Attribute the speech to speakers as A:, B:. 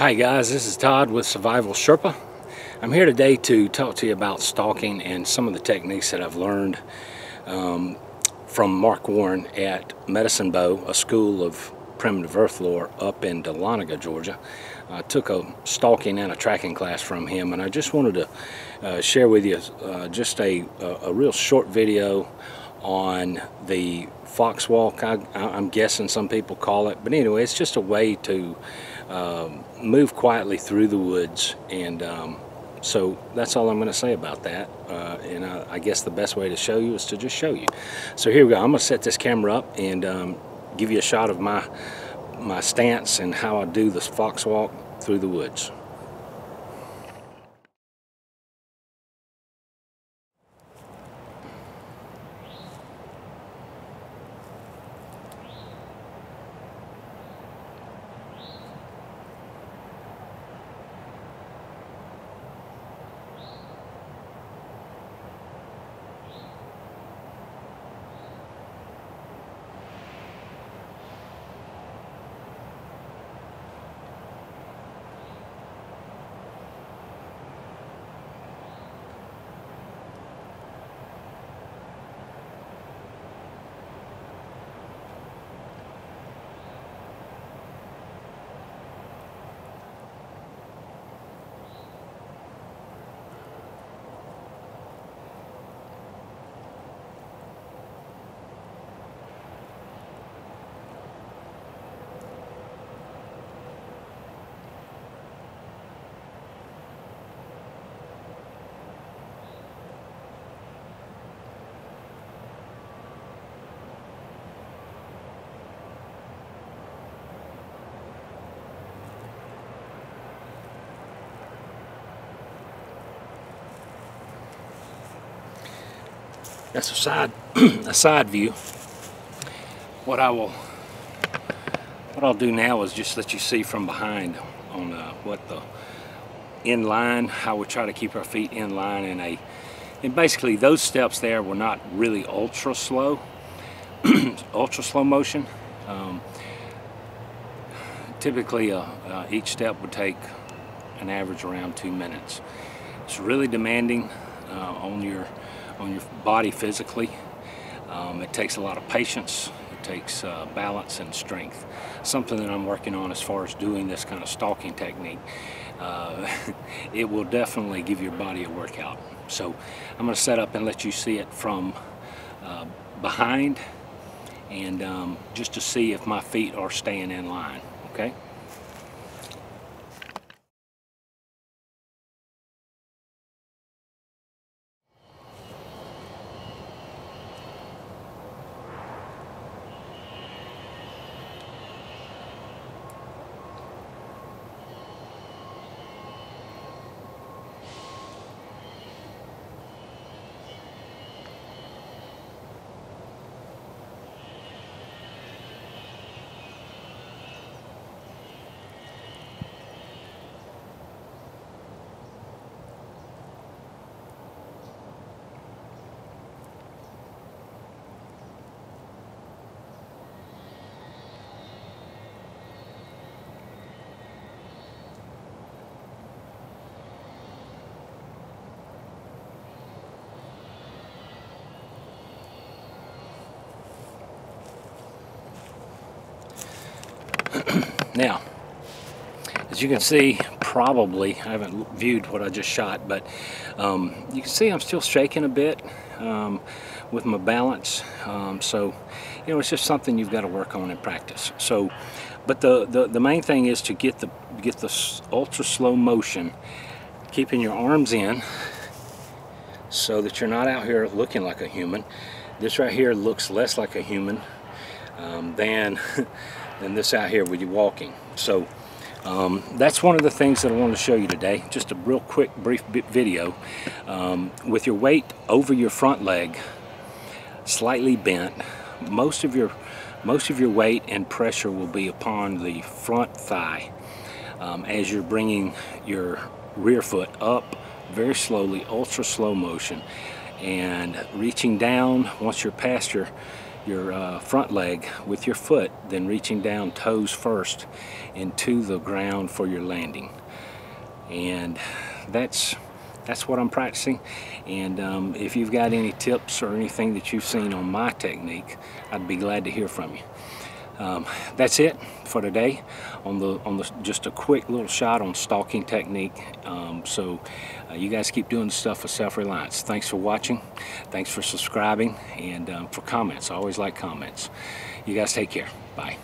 A: Hi guys, this is Todd with Survival Sherpa. I'm here today to talk to you about stalking and some of the techniques that I've learned um, from Mark Warren at Medicine Bow, a school of primitive earth lore up in Dahlonega, Georgia. I took a stalking and a tracking class from him and I just wanted to uh, share with you uh, just a, a, real short video on the fox walk. I, am guessing some people call it, but anyway, it's just a way to um, move quietly through the woods and um, so that's all I'm going to say about that. Uh, and I, I, guess the best way to show you is to just show you. So here we go. I'm going to set this camera up and um, give you a shot of my my stance and how I do this fox walk through the woods. That's a side a side view. What I will what I'll do now is just let you see from behind on uh, what the in line, how we try to keep our feet in line in a and basically those steps there were not really ultra slow ultra slow motion um, typically uh, uh, each step would take an average around two minutes it's really demanding uh, on your on your body physically. Um, it takes a lot of patience, it takes uh, balance and strength. Something that I'm working on as far as doing this kind of stalking technique. Uh, it will definitely give your body a workout. So I'm going to set up and let you see it from uh, behind and um, just to see if my feet are staying in line, okay? Now, as you can see, probably, I haven't viewed what I just shot, but um, you can see I'm still shaking a bit um, with my balance. Um, so, you know, it's just something you've got to work on and practice. So, but the, the, the main thing is to get the, get the ultra slow motion, keeping your arms in so that you're not out here looking like a human. This right here looks less like a human um, than than this out here with you walking. So um, that's one of the things that I want to show you today. Just a real quick, brief video. Um, with your weight over your front leg, slightly bent, most of your most of your weight and pressure will be upon the front thigh um, as you're bringing your rear foot up very slowly, ultra slow motion, and reaching down once you're past your your uh, front leg with your foot, then reaching down toes first into the ground for your landing. And that's that's what I'm practicing. And um, if you've got any tips or anything that you've seen on my technique, I'd be glad to hear from you. Um, that's it for today on the on the just a quick little shot on stalking technique. Um, so uh, you guys keep doing stuff for self-reliance. Thanks for watching. Thanks for subscribing and um, for comments. I always like comments. You guys take care. Bye